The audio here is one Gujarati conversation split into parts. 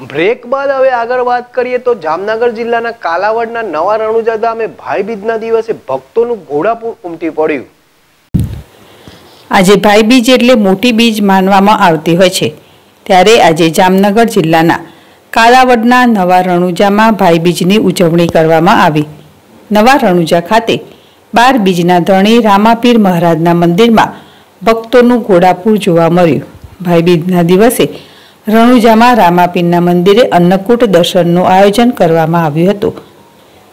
બ્રેક બાદ હવે આગળ વાત કરીએ તો જામનગર જિલ્લાના કાલાવડના નવા રણુજા ગામે ભાઈબીજના દિવસે ભક્તોનું ઘોડાપૂર ઉમટી પડ્યું. આજે ભાઈબીજ એટલે મોટી બીજ માનવામાં આવતી હોય છે. ત્યારે આજે જામનગર જિલ્લાના કાલાવડના નવા રણુજામાં ભાઈબીજની ઉજવણી કરવામાં આવી. નવા રણુજા ખાતે બાર બીજના ધણી રામાપીર મહારાજના મંદિરમાં ભક્તોનું ઘોડાપૂર જોવા મળ્યું. ભાઈબીજના દિવસે રણુજામાં રામાપીરના મંદિરે અન્નકૂટ દર્શનનું આયોજન કરવામાં આવ્યું હતું.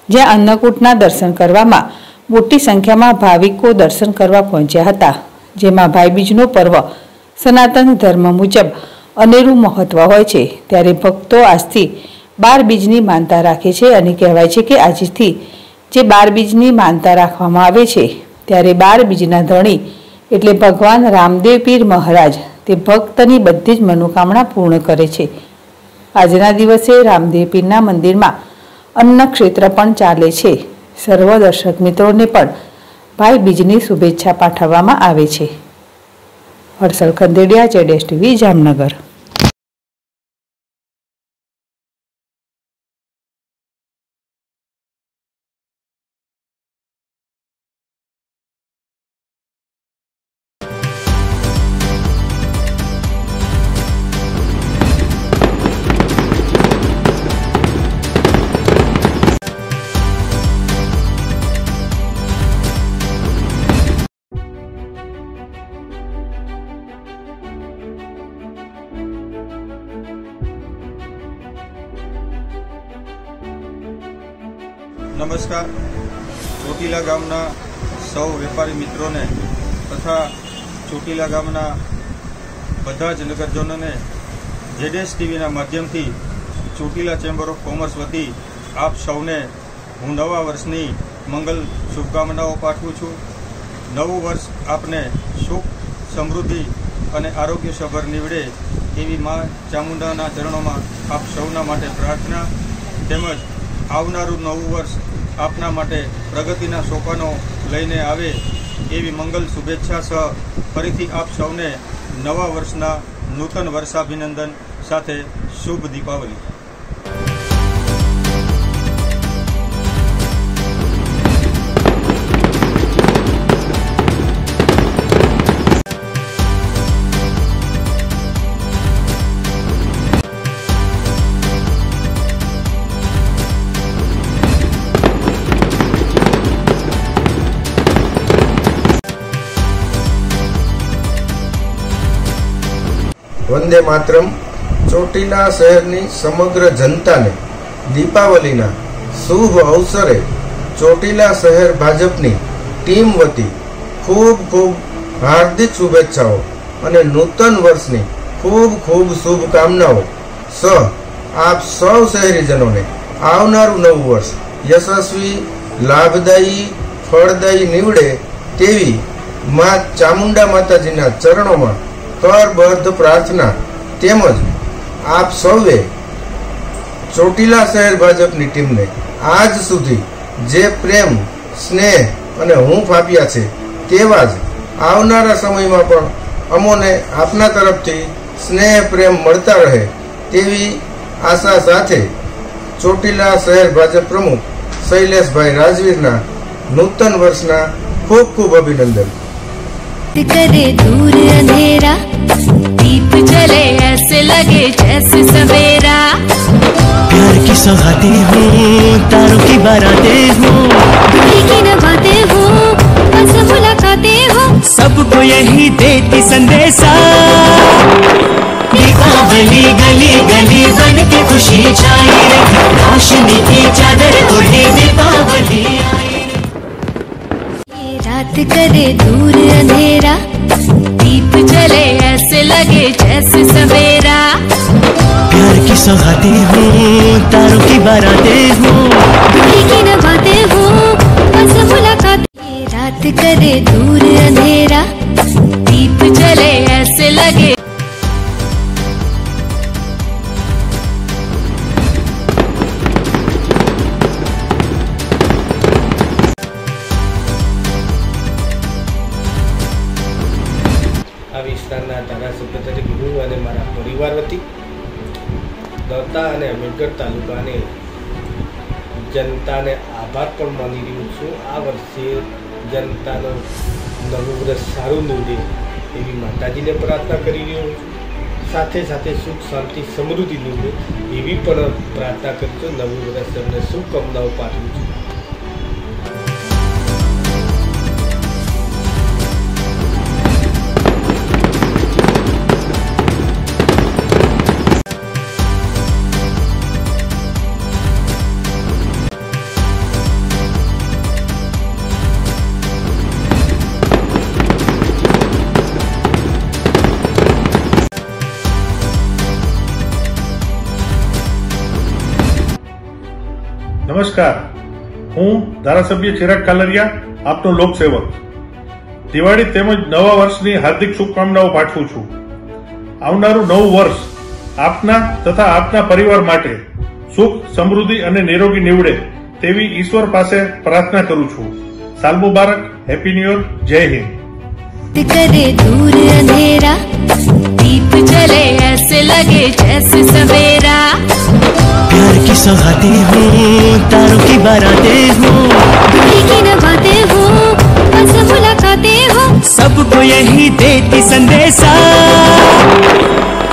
જ્યાં અન્નકૂટના દર્શન કરવામાં મોટી સંખ્યામાં ભાવિકો દર્શન કરવા પહોંચ્યા હતા, જેમાં ભાઈબીજનો પર્વ સનાતન ધર્મ મુજબ અનેરું મહત્વ હોય છે. ત્યારે ભક્તો આજથી બાર બીજની માનતા રાખે છે અને કહેવાય છે કે આજથી જે બાર બીજની માનતા રાખવામાં આવે છે, ત્યારે બાર બીજના ધણી એટલે ભગવાન રામદેવ પીર મહારાજ તે ભક્તની બધી જ મનોકામના પૂર્ણ કરે છે. આજના દિવસે રામદેવ પીરના મંદિરમાં અન્ન ક્ષેત્ર પણ ચાલે છે. સર્વ દર્શક મિત્રોને પણ ભાઈ બીજની શુભેચ્છા પાઠવવામાં આવે છે. હર્ષલ ખંદેડિયા, જેડેશ ટીવી, જામનગર. નમસ્કાર. ચોટીલા ગામના સૌ વેપારી મિત્રોને તથા ચોટીલા ગામના બધા જ નગરજનોને જેડેસ ટીવીના માધ્યમથી ચોટીલા ચેમ્બર ઓફ કોમર્સ વતી આપ સૌને હું નવા વર્ષની મંગલ શુભકામનાઓ પાઠવું છું. નવું વર્ષ આપને સુખ, સમૃદ્ધિ અને આરોગ્ય સભર નીવડે એવી મા ચામુંડાના ચરણોમાં આપ સૌના માટે પ્રાર્થના તેમજ આવનારું નવું વર્ષ આપના માટે પ્રગતિના સોપાનો લઈને આવે એવી મંગલ શુભેચ્છા સહ ફરીથી આપ સૌને નવા વર્ષના નૂતન વર્ષાભિનંદન સાથે શુભ દીપાવલી. વંદે માતરમ. ચોટીલા શહેરની સમગ્ર જનતાને દીપાવલીના શુભ અવસરે ચોટીલા શહેર ભાજપની ટીમ વતી ખૂબ ખૂબ હાર્દિક શુભેચ્છાઓ અને નૂતન વર્ષની ખૂબ ખૂબ શુભકામનાઓ. સ, આપ સૌ શહેરીજનોને આવનારું નવું વર્ષ યશસ્વી, લાભદાયી, ફળદાયી નીવડે તેવી મા ચામુંડા માતાજીના ચરણોમાં કરબદ્ધ પ્રાર્થના તેમજ આપ સૌએ ચોટીલા શહેર ભાજપની ટીમને આજ સુધી જે પ્રેમ, સ્નેહ અને હૂંફ આપ્યા છે તેવા જ આવનારા સમયમાં પણ અમોને આપના તરફથી સ્નેહ, પ્રેમ મળતા રહે તેવી આશા સાથે ચોટીલા શહેર ભાજપ પ્રમુખ શૈલેષભાઈ રાજવીરના નૂતન વર્ષના ખૂબ ખૂબ અભિનંદન. करे दूर अंधेरा। दीप जले ऐसे लगे जैसे सवेरा। प्यार की सौगातें हूँ तारों की बारातें हूँ। दूरी की न बातें हो बस मुलाकातें हो। सबको यही देती संदेशा। दीपावली गली गली बन के खुशी छाई रे रोशनी की चादर ओढ़े दीपावली ये करे दूर अंधेरा। दीप जले ऐसे लगे जैसे सवेरा। प्यार की सौगाते हो तारों की बाराते हो। दिल की न बातें हो बस मुलाकात। रात करे दूर આ વિસ્તારના ધારાસભ્ય તરીકે હું અને અમીરગઢ તાલુકાની જનતાને આભાર પણ માની રહ્યું છું. આ વર્ષે જનતાનો નવું વર્ષ સારું નીવડે એવી માતાજીને પ્રાર્થના કરી રહ્યો છું. સાથે સાથે સુખ, શાંતિ, સમૃદ્ધિ નીવડે એવી પણ પ્રાર્થના કરું છું. નવું વર્ષ તમને શુભકામનાઓ પાઠવું છું. નમસ્કાર હું ધારાસભ્ય ચિરાગ કાલરિયા આપનો લોકસેવક દિવાળી તેમજ નવા વર્ષની હાર્દિક શુભકામનાઓ પાઠવું છું આવનારું નવું વર્ષ આપના તથા આપના પરિવાર માટે સુખ સમૃદ્ધિ અને નિરોગી નીવડે તેવી ઈશ્વર પાસે પ્રાર્થના કરું છું સાલ મુબારક હેપી ન્યુ યર જય હિન્દ करे दूर अंधेरा दीप जले ऐसे लगे जैसे सवेरा प्यार की सौगातें हूँ तारों की बाराते हूँ। दूरी की न बातें हो बस मुलाकातें हो। सबको यही देती संदेशा।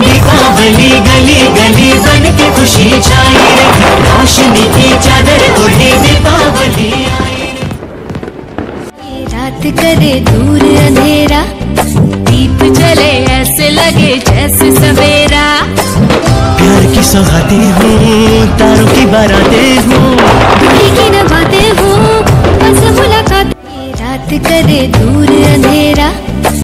दीपावली गली गली बन के खुशी छाई रे रोशनी की चादर ओढ़े दीपावली रात करे दूर अंधेरा दीप जले ऐसे लगे जैसे सवेरा प्यार की सौगातें हूँ तारों की बारातें हूँ दूरी की न बातें हो बस मुलाकात ये रात करे दूर अंधेरा